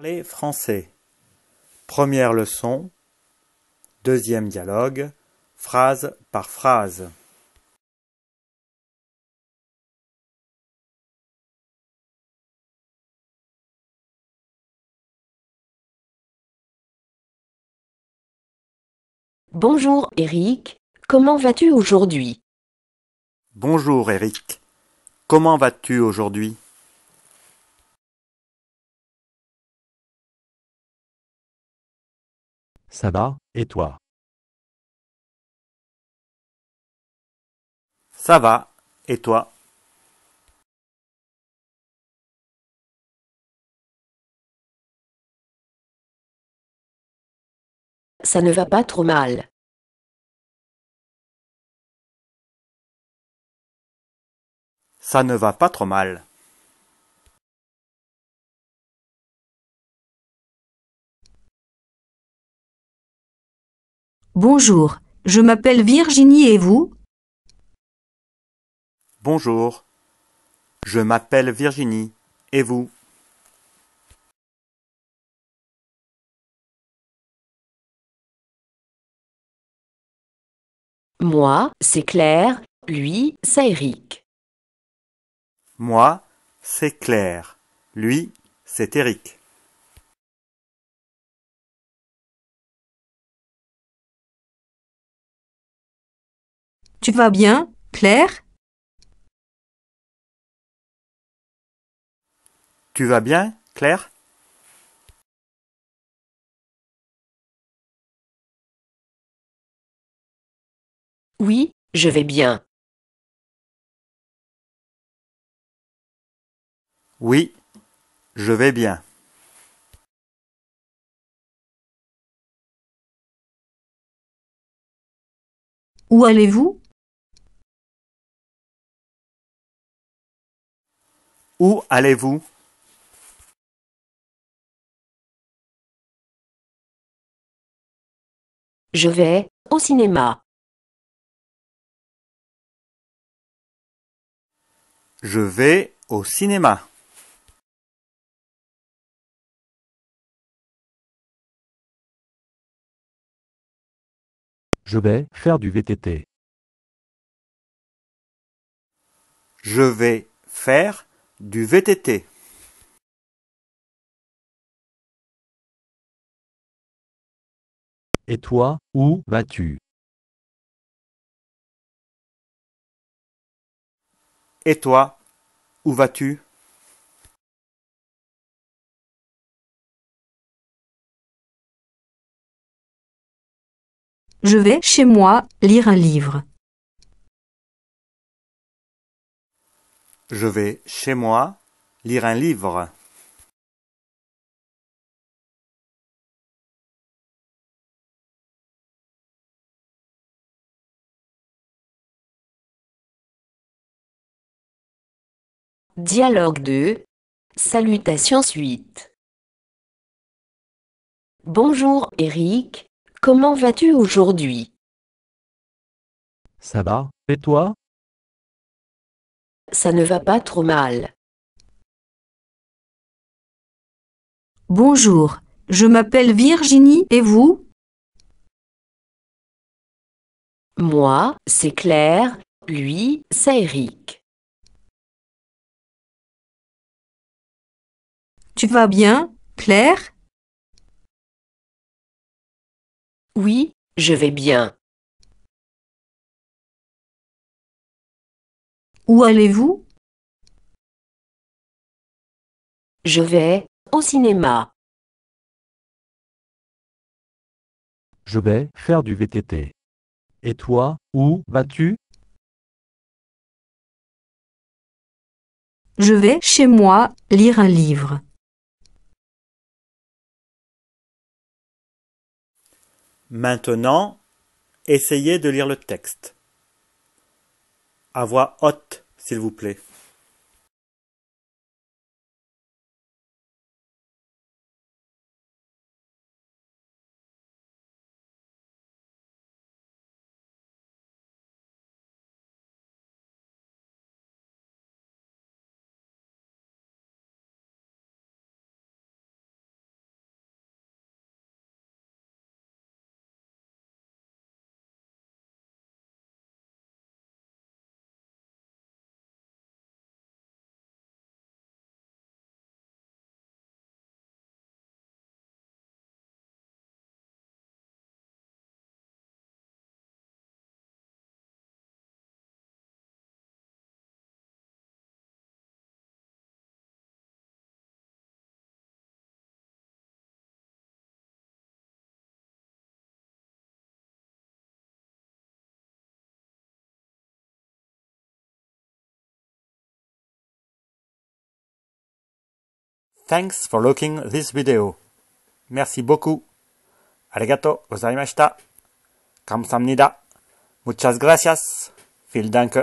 Parler français. Première leçon. Deuxième dialogue. Phrase par phrase. Bonjour Eric, comment vas-tu aujourd'hui? Bonjour Eric. Comment vas-tu aujourd'hui? Ça va, et toi? Ça va. Et toi? Ça ne va pas trop mal. Ça ne va pas trop mal. Bonjour, je m'appelle Virginie et vous? Bonjour. Je m'appelle Virginie. Et vous? Moi, c'est Claire, lui, c'est Eric. Moi, c'est Claire. Lui, c'est Eric. Tu vas bien, Claire? Tu vas bien, Claire? Oui, je vais bien. Oui, je vais bien. Où allez-vous? Où allez-vous? Je vais au cinéma. Je vais au cinéma. Je vais faire du VTT. Je vais faire du VTT. Et toi, où vas-tu? Et toi, où vas-tu? Je vais chez moi lire un livre. Je vais chez moi lire un livre. Dialogue 2. Salutations suite. Bonjour Eric, comment vas-tu aujourd'hui? Ça va, et toi? Ça ne va pas trop mal. Bonjour, je m'appelle Virginie et vous? Moi, c'est Claire, lui, c'est Eric. Tu vas bien, Claire? Oui, je vais bien. Où allez-vous? Je vais au cinéma. Je vais faire du VTT. Et toi, où vas-tu? Je vais chez moi lire un livre. Maintenant, essayez de lire le texte. À voix haute, s'il vous plaît. Thanks for looking this video. Merci beaucoup. Arigato gozaimashita. Kamsamnida. Muchas gracias. Vielen Dank.